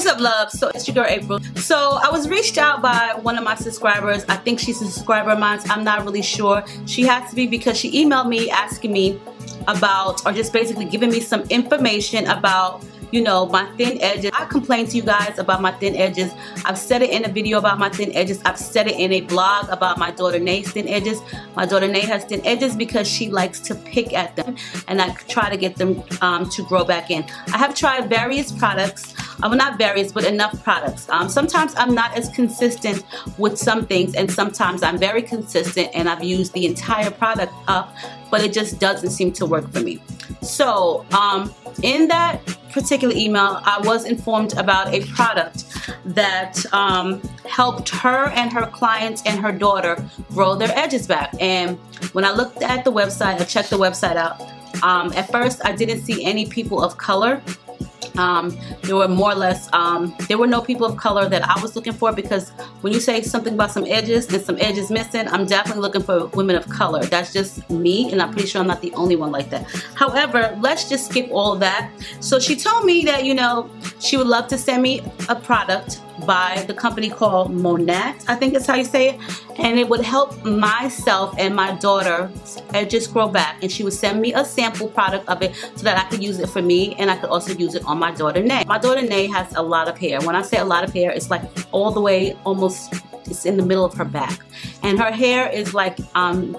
What's up, love? So it's your girl April. So I was reached out by one of my subscribers. I think she's a subscriber of mine. I'm not really sure. She has to be because she emailed me asking me about or just basically giving me some information about you know, my thin edges. I complain to you guys about my thin edges. I've said it in a video about my thin edges. I've said it in a blog about my daughter Nay's thin edges. My daughter Nay has thin edges because she likes to pick at them and I try to get them um, to grow back in. I have tried various products. Well, not various, but enough products. Um, sometimes I'm not as consistent with some things and sometimes I'm very consistent and I've used the entire product up, but it just doesn't seem to work for me. So um, in that particular email, I was informed about a product that um, helped her and her clients and her daughter grow their edges back. And when I looked at the website, I checked the website out. Um, at first, I didn't see any people of color um, there were more or less, um, there were no people of color that I was looking for because when you say something about some edges and some edges missing, I'm definitely looking for women of color. That's just me and I'm pretty sure I'm not the only one like that. However, let's just skip all that. So she told me that, you know, she would love to send me a product by the company called Monat, I think that's how you say it. And it would help myself and my daughter just grow back. And she would send me a sample product of it so that I could use it for me and I could also use it on my daughter Nay. My daughter Nay has a lot of hair. When I say a lot of hair, it's like all the way almost, it's in the middle of her back. And her hair is like, um,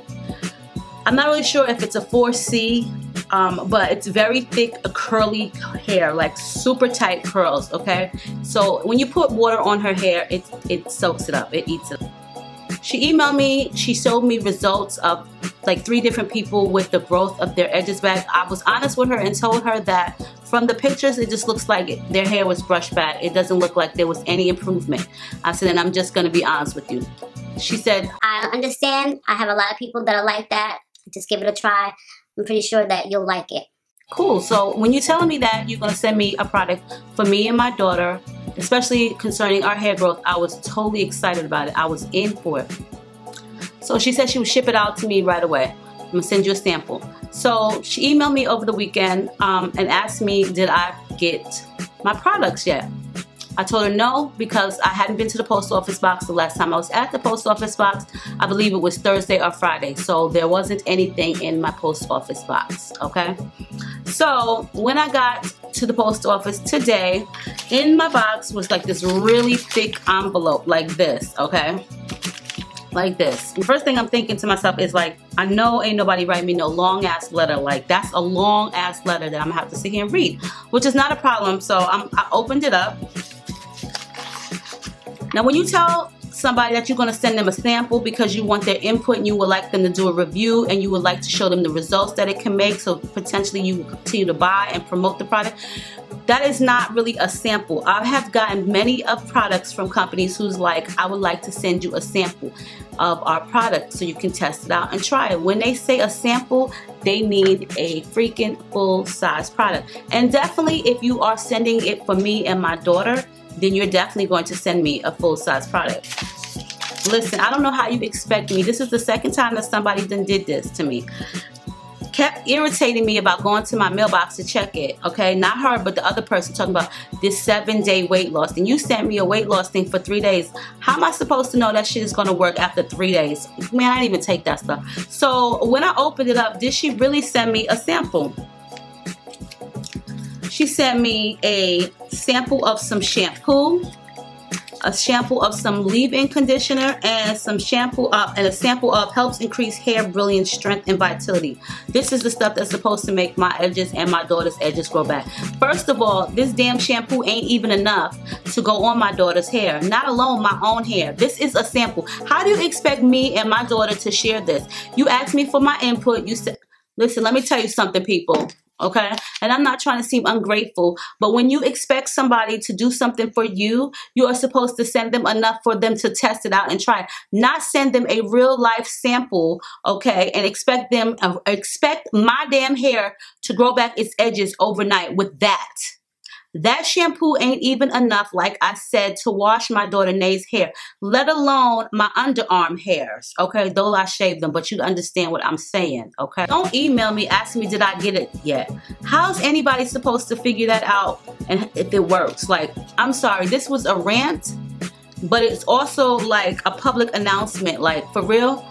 I'm not really sure if it's a 4C um, but it's very thick curly hair like super tight curls okay? So when you put water on her hair it, it soaks it up it eats it she emailed me she showed me results of like three different people with the growth of their edges back. I was honest with her and told her that from the pictures it just looks like their hair was brushed back. It doesn't look like there was any improvement. I said and I'm just gonna be honest with you. She said I understand. I have a lot of people that are like that. Just give it a try I'm pretty sure that you'll like it. Cool. So when you're telling me that you're going to send me a product for me and my daughter, especially concerning our hair growth, I was totally excited about it. I was in for it. So she said she would ship it out to me right away. I'm to send you a sample. So she emailed me over the weekend um, and asked me did I get my products yet. I told her no because I hadn't been to the post office box the last time I was at the post office box. I believe it was Thursday or Friday. So there wasn't anything in my post office box, okay? So when I got to the post office today, in my box was like this really thick envelope like this, okay? like this. The first thing I'm thinking to myself is like, I know ain't nobody write me no long ass letter. Like that's a long ass letter that I'm gonna have to sit here and read, which is not a problem. So I'm, I opened it up now when you tell somebody that you're going to send them a sample because you want their input and you would like them to do a review and you would like to show them the results that it can make so potentially you will continue to buy and promote the product that is not really a sample. I have gotten many of products from companies who's like I would like to send you a sample of our product so you can test it out and try it. When they say a sample they need a freaking full size product. And definitely if you are sending it for me and my daughter then you're definitely going to send me a full-size product. Listen, I don't know how you expect me. This is the second time that somebody done did this to me. Kept irritating me about going to my mailbox to check it, okay? Not her, but the other person talking about this seven-day weight loss. And you sent me a weight loss thing for three days. How am I supposed to know that shit is going to work after three days? Man, I didn't even take that stuff. So when I opened it up, did she really send me a sample? She sent me a sample of some shampoo, a sample of some leave-in conditioner, and some shampoo of, and a sample of helps increase hair brilliance, strength, and vitality. This is the stuff that's supposed to make my edges and my daughter's edges grow back. First of all, this damn shampoo ain't even enough to go on my daughter's hair, not alone my own hair. This is a sample. How do you expect me and my daughter to share this? You asked me for my input. You said, listen, let me tell you something, people okay? And I'm not trying to seem ungrateful, but when you expect somebody to do something for you, you are supposed to send them enough for them to test it out and try it. Not send them a real life sample, okay, and expect them, uh, expect my damn hair to grow back its edges overnight with that. That shampoo ain't even enough, like I said, to wash my daughter Nay's hair, let alone my underarm hairs, okay? Though I shave them, but you understand what I'm saying, okay? Don't email me asking me, did I get it yet? How's anybody supposed to figure that out and if it works? Like, I'm sorry, this was a rant, but it's also like a public announcement. Like, for real,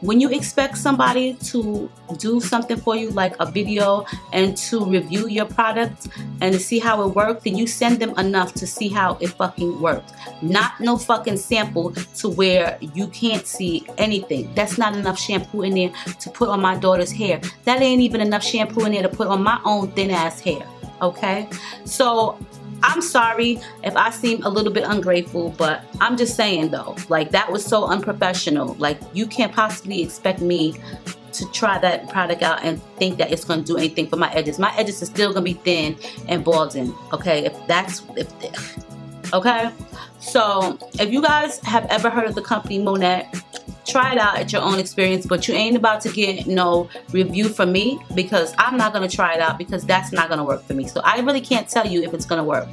when you expect somebody to do something for you like a video and to review your product and to see how it works then you send them enough to see how it fucking works not no fucking sample to where you can't see anything. That's not enough shampoo in there to put on my daughter's hair. That ain't even enough shampoo in there to put on my own thin ass hair okay? So I'm sorry if I seem a little bit ungrateful, but I'm just saying though, like that was so unprofessional. Like you can't possibly expect me to try that product out and think that it's going to do anything for my edges. My edges are still going to be thin and balding, okay? If that's if okay? So, if you guys have ever heard of the company Monat, try it out at your own experience, but you ain't about to get no review from me because I'm not to try it out because that's not to work for me. So I really can't tell you if it's to work.